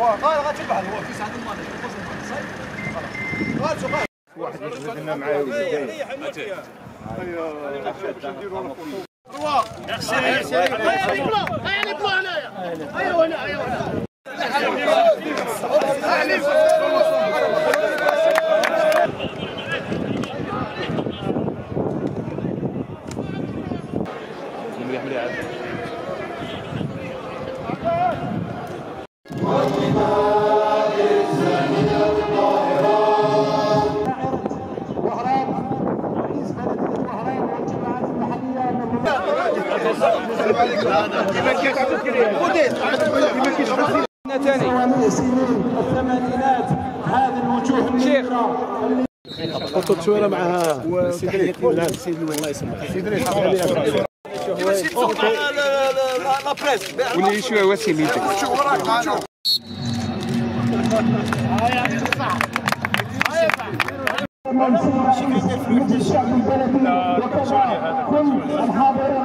غير غتبع هو في ساعه الماضي خلاص واحد يجبدنا معاه ثاني سنين الثمانينات هذه الوجوه النيرة خطوط تصويره معها سيدي الله يسلمك سيدي لا شوية وسيم من الشعب البلدي وكذا كل الحاضرين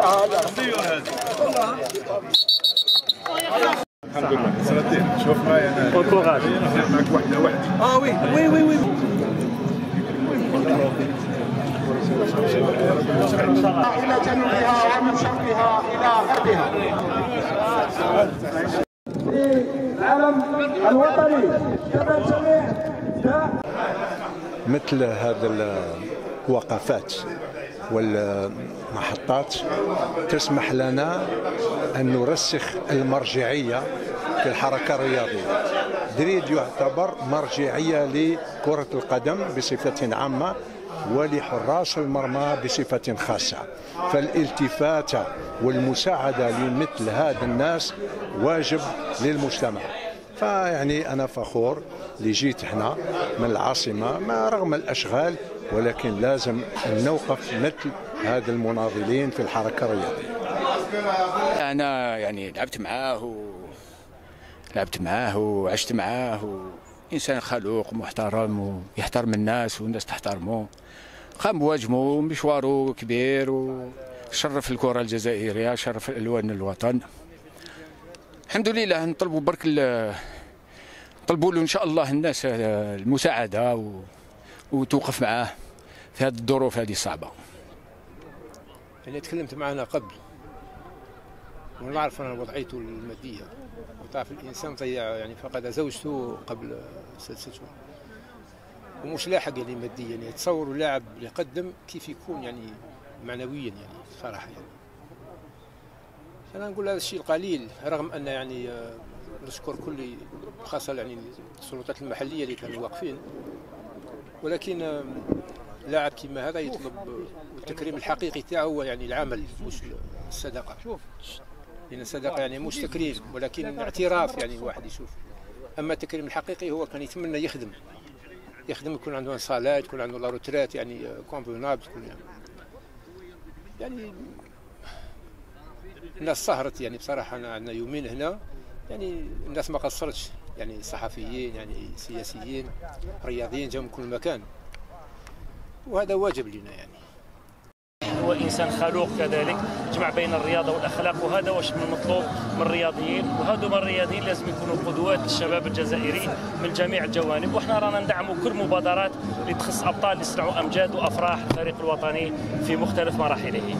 الحمد لله سنتين شوف معي أنا معك واحدة واحدة آه وي وي وي وي إلى جنوبها ومن شرقها إلى غربها العلم الوطني جبل جميع مثل هذا الوقفات والمحطات تسمح لنا أن نرسخ المرجعية في الحركة الرياضية. دريد يعتبر مرجعية لكرة القدم بصفة عامة ولحراس المرمى بصفة خاصة. فالالتفات والمساعدة لمثل هذا الناس واجب للمجتمع. فيعني أنا فخور اللي جيت هنا من العاصمة ما رغم الأشغال ولكن لازم نوقف مثل هذا المناضلين في الحركة الرياضية. أنا يعني لعبت معاه و... لعبت معاه وعشت معاه. إنسان خلوق محترم ويحترم الناس والناس تحترمه. قام بواجبه مشواره كبير وشرف الكرة الجزائرية شرف الوان الوطن. الحمد لله نطلبوا برك نطلبوا له إن شاء الله الناس المساعدة و... وتوقف معاه. في هذه الظروف هذه الصعبة. يعني تكلمت معنا قبل. ونعرف أنا وضعيته المادية. وتعرف الإنسان ضيع يعني فقد زوجته قبل ست شهور. ومش لاحق يعني ماديا. يعني تصوروا لاعب يقدم كيف يكون يعني معنويا يعني صراحة. يعني أنا نقول هذا الشيء القليل رغم أن يعني آه، نشكر كل خاصة يعني السلطات المحلية اللي كانوا واقفين. ولكن لاعب كما هذا يطلب التكريم الحقيقي تاعه هو يعني العمل مش الصدقة. لأن الصدقة يعني مش تكريم ولكن اعتراف يعني الواحد يشوف. أما التكريم الحقيقي هو كان يتمنى يخدم. يخدم يكون عنده صالات يكون عنده la retraite يعني convenable تكون يعني, يعني الناس سهرت يعني بصراحة أنا عندنا يومين هنا. يعني الناس ما قصرتش. يعني صحفيين يعني سياسيين رياضيين جاوا من كل مكان. وهذا واجب لنا يعني. هو إنسان خلوق كذلك. جمع بين الرياضة والأخلاق وهذا واش من المطلوب من الرياضيين؟ وهذوما الرياضيين لازم يكونوا قدوات للشباب الجزائري من جميع الجوانب. وحنا رانا ندعموا كل مبادرات اللي تخص أبطال يصنعوا أمجاد وأفراح الفريق الوطني في مختلف مراحله.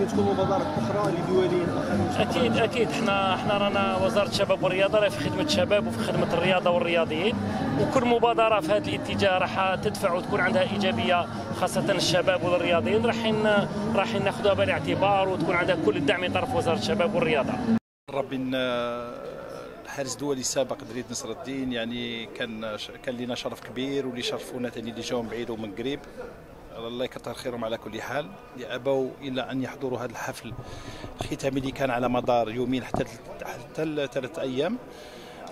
يمكن تكون مبادرات أخرى لدولين آخرين. أكيد أكيد. إحنا إحنا رانا وزارة الشباب والرياضة راهي في خدمة الشباب وفي خدمة الرياضة والرياضيين. وكل مبادرة في هذا الاتجاه راح تدفع وتكون عندها إيجابية خاصة الشباب والرياضيين. رايحين رايحين ناخذها بالاعتبار وتكون عندها كل الدعم من طرف وزارة الشباب والرياضة. ربي الحارس الدولي السابق دريد نصر الدين يعني كان كان لنا شرف كبير واللي شرفونا ثاني اللي جاوا من بعيد ومن قريب. الله يكثر خيرهم على كل حال. ابوا إلى أن يحضروا هذا الحفل الختامي اللي كان على مدار يومين حتى حتى ثلاث أيام.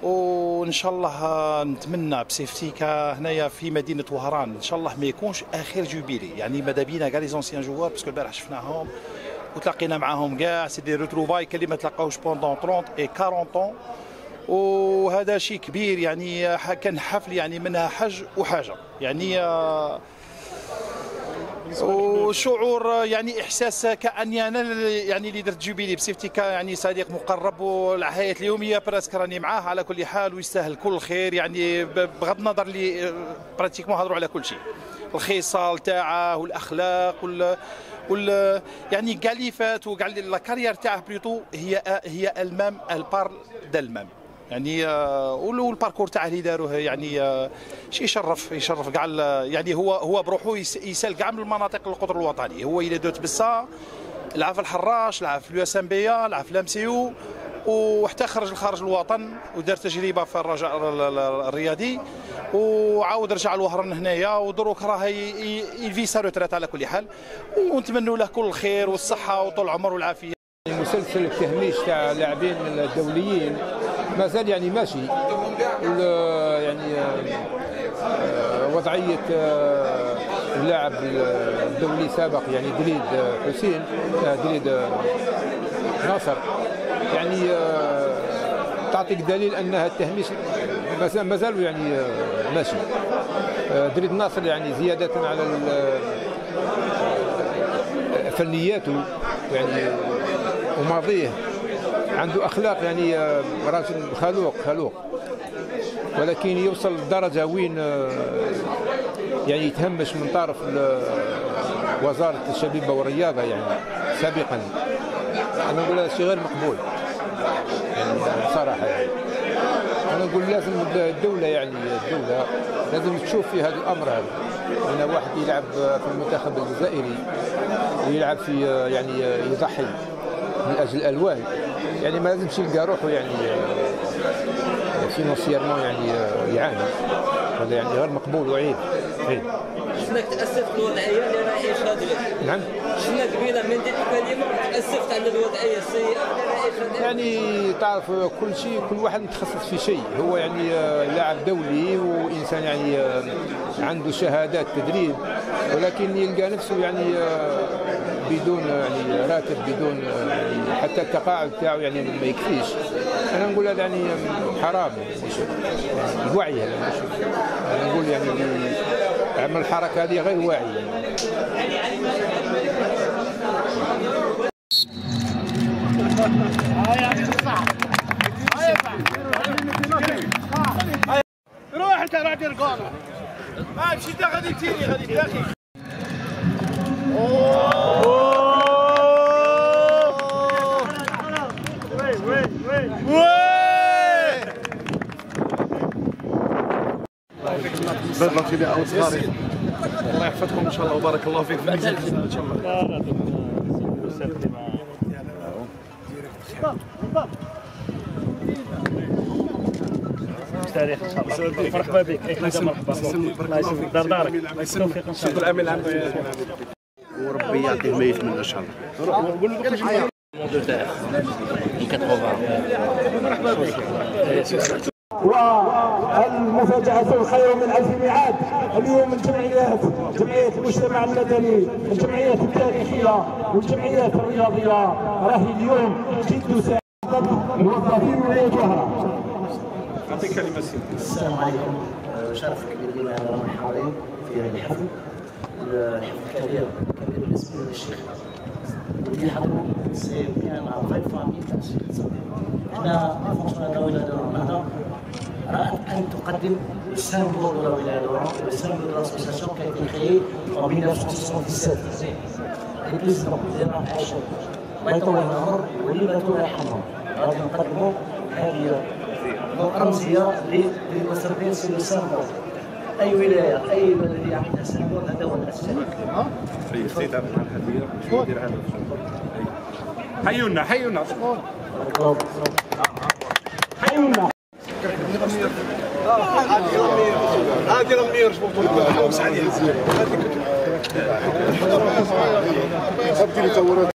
وإن شاء الله نتمنى بسيفتيكا هنايا في مدينة وهران. إن شاء الله ما يكونش آخر jubilé. يعني ماذا بينا كاع les anciens joueurs parce que البارح شفناهم وتلاقينا معاهم كاع. c'est des retrouvailles اللي ما تلاقاوش pendant 30 et 40 ans وهذا شيء كبير يعني كان حفل يعني منها حج وحاجة. يعني وشعور يعني إحساس كأني أنا يعني اللي درت جوبيلي بصفتي يعني صديق مقرب والحياة اليومية براسك راني معاه على كل حال ويستاهل كل الخير يعني بغض النظر اللي براتيكمون هضروا على كل شيء. الخصال تاعه والأخلاق وال وال يعني كاع اللي فات وكاع لا كارير تاعه بليتو هي هي المام البار دالمام يعني والباركور تاعه اللي داروه يعني شي يشرف يشرف كاع يعني هو هو بروحه يسال كاع من المناطق القطر الوطني. هو إلى دوت بسا لعب في الحراش لعب في اليو إس إم بي لعب في الإم سي يو وحتى خرج لخارج الوطن ودار تجربة في الرجاء الرياضي وعاود رجع لوهران هنايا ودروك راه يلفي سا روتريت على كل حال. ونتمنوا له كل الخير والصحة وطول العمر والعافية. مسلسل التهميش تاع اللاعبين الدوليين. مازال يعني ماشي. يعني وضعية اللاعب الدولي السابق يعني دريد حسين دريد ناصر. يعني تعطيك دليل أنها التهميش ما زالوا يعني ماشي. دريد ناصر يعني زيادة على فنياته يعني وماضيه. عنده أخلاق يعني راجل خلوق خلوق. ولكن يوصل لدرجه وين يعني يتهمش من طرف وزارة الشبيبه والرياضة يعني سابقا. أنا نقول هذا شيء غير مقبول. يعني صراحة يعني. أنا نقول لازم الدولة يعني الدولة لازم تشوف في هذا الأمر هذا. إن واحد يلعب في المنتخب الجزائري ويلعب في يعني يضحي. من أجل الألوان. يعني ما لازمش يلقى روحه يعني فينونسيرمون يعني يعاني. هذا يعني غير مقبول وعيب. عيب شنك تاسفت الوضعية اللي راهي دلوقتي نعم. شنو قبيلة من ديك الكلمة تأسفت على الوضعية السيئة. يعني تعرف كل شيء كل واحد متخصص في شيء. هو يعني لاعب دولي وإنسان يعني عنده شهادات تدريب. ولكن يلقى نفسه يعني بدون يعني راتب بدون حتى التقاعد تاعه يعني ما يكفيش. أنا نقول هذا يعني حرام. الوعي هذا. أنا نقول يعني عمل الحركة هذه غير واعي روح انت دير جول ما مشي انت غادي تجيني غادي تلاقي بارك في أو صغاري الله يحفظكم ان شاء الله وبارك الله فيك. في الميزان ان شاء الله تاريخ ان شاء الله مرحبا بك مرحبا يسلمك دار دارك التوفيق ان شاء الله الامين العام وربي يعطيه ما يتمنى ان شاء الله مرحبا بك والمفاجأة الخير من ألف ميعاد. اليوم الجمعيات جمعية المجتمع المدني الجمعيات التاريخية والجمعيات الرياضية. راهي اليوم جد سعادة الموظفين ولاية وهران اعطيك كلمة سيدي. السلام عليكم. شرف كبير لنا أن نحن حاضرين في هذا الحفل الحفل كبير كبير بالنسبة للشيخ. واللي حضروا سي بيان لا فامي تاع الشيخ إحنا ناويين نديروا النهضه رأت أن تقدم de Oran, le symbole de l'association qui a été créée en 1977. Le président ديالنا عاشر الله يطول العمر واللي الله يرحمهم غادي نقدموا هذه رمزيه للمسربين سي سامبول اي ولايه اي بلديه عندها سامبول هذا هو الاساس استعداد مع الهديه شو يدير هذا حيونا حيونا حيونا هذه شباب